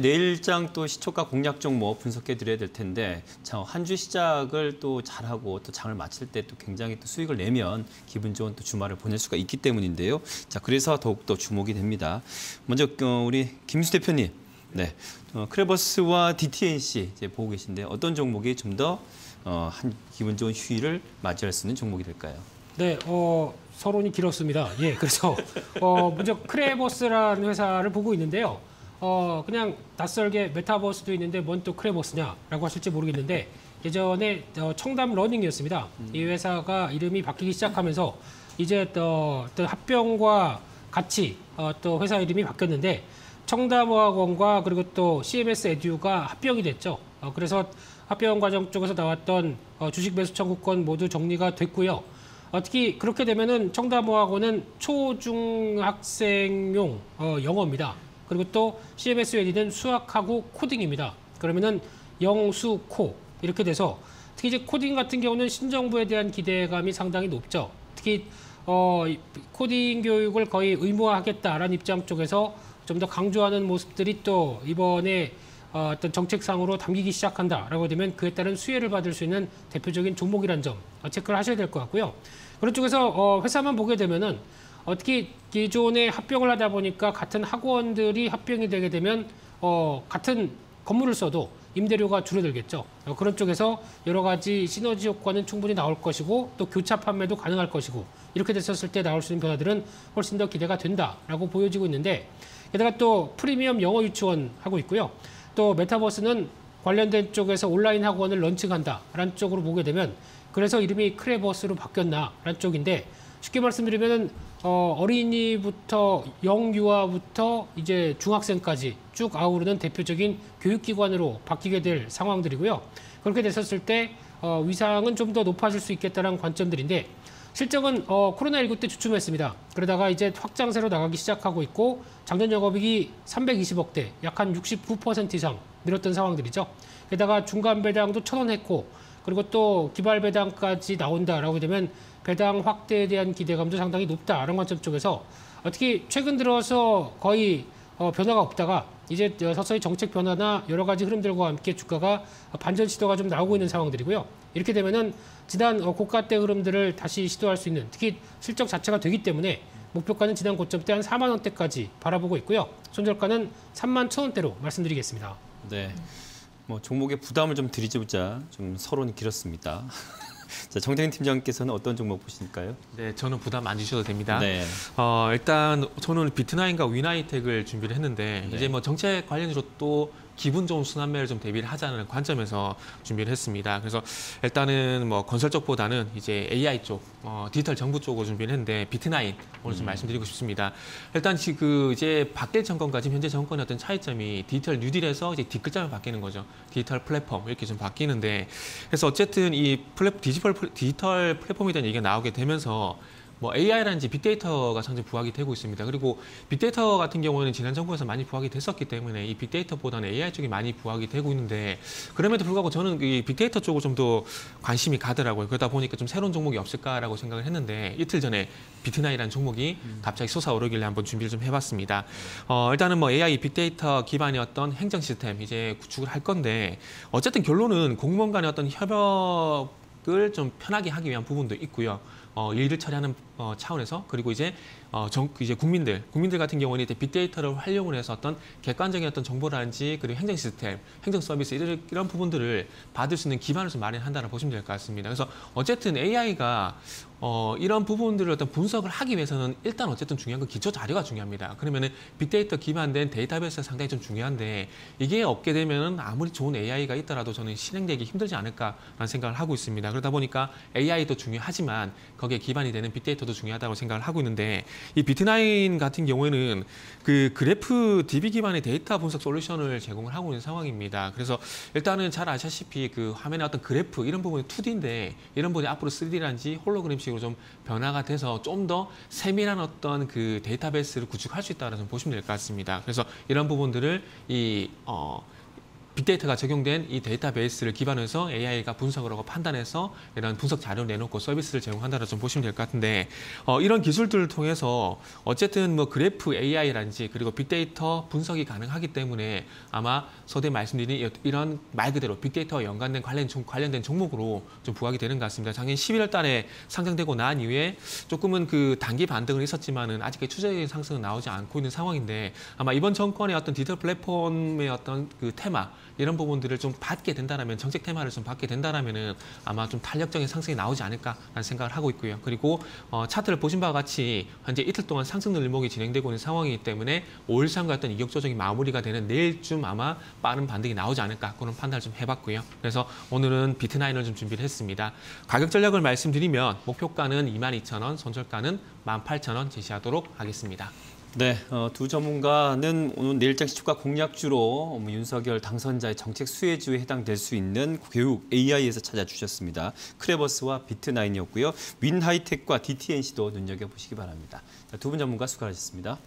내일장 또 시초가 공략 종목 분석해 드려야 될 텐데 한 주 시작을 또 잘하고 또 장을 마칠 때 또 굉장히 또 수익을 내면 기분 좋은 또 주말을 보낼 수가 있기 때문인데요. 자 그래서 더욱더 주목이 됩니다. 먼저 어, 우리 김수 대표님, 네 어, 크레버스와 DTNC 이제 보고 계신데 어떤 종목이 좀더 어, 한 기분 좋은 휴일을 맞이할 수 있는 종목이 될까요? 네, 어, 서론이 길었습니다. 예, 그래서 어, 먼저 크레버스라는 회사를 보고 있는데요. 어, 그냥 낯설게 메타버스도 있는데 뭔 또 크레버스냐라고 하실지 모르겠는데 예전에 어, 청담 러닝이었습니다. 음. 이 회사가 이름이 바뀌기 시작하면서 이제 또, 또 합병과 같이 어, 또 회사 이름이 바뀌었는데 청담어학원과 그리고 또 CMS 에듀가 합병이 됐죠. 어, 그래서 합병 과정 쪽에서 나왔던 어, 주식 매수 청구권 모두 정리가 됐고요. 어, 특히 그렇게 되면은 청담어학원은 초중학생용 어, 영어입니다. 그리고 또 CMS 웨디는 수학하고 코딩입니다. 그러면은 영수 코 이렇게 돼서 특히 이제 코딩 같은 경우는 신정부에 대한 기대감이 상당히 높죠. 특히 어, 코딩 교육을 거의 의무화하겠다라는 입장 쪽에서 좀 더 강조하는 모습들이 또 이번에 어, 어떤 정책상으로 담기기 시작한다라고 되면 그에 따른 수혜를 받을 수 있는 대표적인 종목이란 점 체크를 하셔야 될 것 같고요. 그런 쪽에서 어, 회사만 보게 되면은 어떻게 기존에 합병을 하다 보니까 같은 학원들이 합병이 되게 되면 어, 같은 건물을 써도 임대료가 줄어들겠죠. 어, 그런 쪽에서 여러 가지 시너지 효과는 충분히 나올 것이고 또 교차 판매도 가능할 것이고 이렇게 됐었을 때 나올 수 있는 변화들은 훨씬 더 기대가 된다라고 보여지고 있는데 게다가 또 프리미엄 영어 유치원 하고 있고요. 또 메타버스는 관련된 쪽에서 온라인 학원을 런칭한다라는 쪽으로 보게 되면 그래서 이름이 크레버스로 바뀌었나라는 쪽인데 쉽게 말씀드리면 어, 어린이부터 영유아부터 이제 중학생까지 쭉 아우르는 대표적인 교육기관으로 바뀌게 될 상황들이고요. 그렇게 됐었을 때 어, 위상은 좀 더 높아질 수 있겠다는 관점들인데 실적은 어, 코로나19 때 주춤했습니다. 그러다가 이제 확장세로 나가기 시작하고 있고 작년 영업이익이 320억대, 약 한 69% 이상 늘었던 상황들이죠. 게다가 중간 배당도 천 원 했고 그리고 또 기발 배당까지 나온다라고 되면 배당 확대에 대한 기대감도 상당히 높다라는 관점 쪽에서 특히 최근 들어서 거의 어, 변화가 없다가 이제 서서히 정책 변화나 여러 가지 흐름들과 함께 주가가 반전 시도가 좀 나오고 있는 상황들이고요. 이렇게 되면은 지난 어, 고가 때 흐름들을 다시 시도할 수 있는 특히 실적 자체가 되기 때문에 목표가는 지난 고점 때 한 4만 원대까지 바라보고 있고요. 손절가는 3만 천 원대로 말씀드리겠습니다. 네. 뭐 종목에 부담을 좀 드리자 좀 서론이 길었습니다. 자, 정태근 팀장께서는 어떤 종목 보실까요? 네, 저는 부담 안 주셔도 됩니다. 네. 어, 일단 저는 비트나인과 위나이텍을 준비를 했는데 네. 이제 뭐 정책 관련해서 또 기분 좋은 순환매를 좀 대비를 하자는 관점에서 준비를 했습니다. 그래서 일단은 뭐 건설 쪽보다는 이제 AI 쪽, 어, 디지털 정부 쪽으로 준비를 했는데 비트나인 오늘 좀 음. 말씀드리고 싶습니다. 일단 지금 그 이제 바뀔 정권과 지금 현재 정권의 어떤 차이점이 디지털 뉴딜에서 이제 뒷글자로 바뀌는 거죠. 디지털 플랫폼 이렇게 좀 바뀌는데 그래서 어쨌든 이 플랫, 디지털, 디지털 플랫폼에 대한 얘기가 나오게 되면서 뭐 AI라든지 빅데이터가 상당히 부각이 되고 있습니다. 그리고 빅데이터 같은 경우는 지난 정부에서 많이 부각이 됐었기 때문에 이 빅데이터보다는 AI 쪽이 많이 부각이 되고 있는데 그럼에도 불구하고 저는 이 빅데이터 쪽으로 좀더 관심이 가더라고요. 그러다 보니까 좀 새로운 종목이 없을까라고 생각을 했는데 이틀 전에 비트나이라는 종목이 음. 갑자기 솟아오르길래 한번 준비를 좀 해봤습니다. 어, 일단은 뭐 AI 빅데이터 기반의 어떤 행정 시스템 이제 구축을 할 건데 어쨌든 결론은 공무원 간의 어떤 협업 을 좀 편하게 하기 위한 부분도 있고요. 어, 일을 처리하는 어, 차원에서 그리고 이제 어, 정, 이제 국민들 국민들 같은 경우는 이제 빅데이터를 활용을 해서 어떤 객관적인 어떤 정보라든지 그리고 행정 시스템, 행정 서비스 이런, 이런 부분들을 받을 수 있는 기반을 좀 마련한다고 보시면 될 것 같습니다. 그래서 어쨌든 AI가 어, 이런 부분들을 어떤 분석을 하기 위해서는 일단 어쨌든 중요한 건 기초 자료가 중요합니다. 그러면은 빅데이터 기반된 데이터베이스가 상당히 좀 중요한데 이게 없게 되면은 아무리 좋은 AI가 있더라도 저는 실행되기 힘들지 않을까라는 생각을 하고 있습니다. 그러다 보니까 AI도 중요하지만 거기에 기반이 되는 빅데이터도 중요하다고 생각을 하고 있는데 이 비트나인 같은 경우에는 그 그래프 DB 기반의 데이터 분석 솔루션을 제공을 하고 있는 상황입니다. 그래서 일단은 잘 아시다시피 그 화면에 어떤 그래프 이런 부분이 2D인데 이런 부분이 앞으로 3D라든지 홀로그램식 으로 좀 변화가 돼서 좀 더 세밀한 어떤 그 데이터베이스를 구축할 수 있다는 보시면 될 것 같습니다. 그래서 이런 부분들을 이 어, 빅데이터가 적용된 이 데이터베이스를 기반해서 AI가 분석을 하고 판단해서 이런 분석 자료를 내놓고 서비스를 제공한다고 좀 보시면 될 것 같은데 어, 이런 기술들을 통해서 어쨌든 뭐 그래프 AI라든지 그리고 빅데이터 분석이 가능하기 때문에 아마 서대 말씀드린 이런 말 그대로 빅데이터와 연관된 관련 관련된 종목으로 좀 부각이 되는 것 같습니다. 작년 11월 달에 상장되고 난 이후에 조금은 그 단기 반등은 있었지만은 아직까지 추세적인 상승은 나오지 않고 있는 상황인데 아마 이번 정권의 어떤 디지털 플랫폼의 어떤 그 테마 이런 부분들을 좀 받게 된다라면 정책 테마를 좀 받게 된다라면은 아마 좀 탄력적인 상승이 나오지 않을까라는 생각을 하고 있고요. 그리고 어, 차트를 보신 바와 같이 현재 이틀 동안 상승 늘목이 진행되고 있는 상황이기 때문에 5일상과 어떤 이격 조정이 마무리가 되는 내일쯤 아마 빠른 반등이 나오지 않을까 그런 판단을 좀 해봤고요. 그래서 오늘은 비트나인을 좀 준비를 했습니다. 가격 전략을 말씀드리면 목표가는 22,000원, 손절가는 18,000원 제시하도록 하겠습니다. 네, 어, 두 전문가는 오늘 내일장 시초가 공략주로 뭐 윤석열 당선자의 정책 수혜주에 해당될 수 있는 교육 AI에서 찾아주셨습니다. 크레버스와 비트나인이었고요. 윈하이텍과 DTNC도 눈여겨보시기 바랍니다. 두 분 전문가 수고하셨습니다.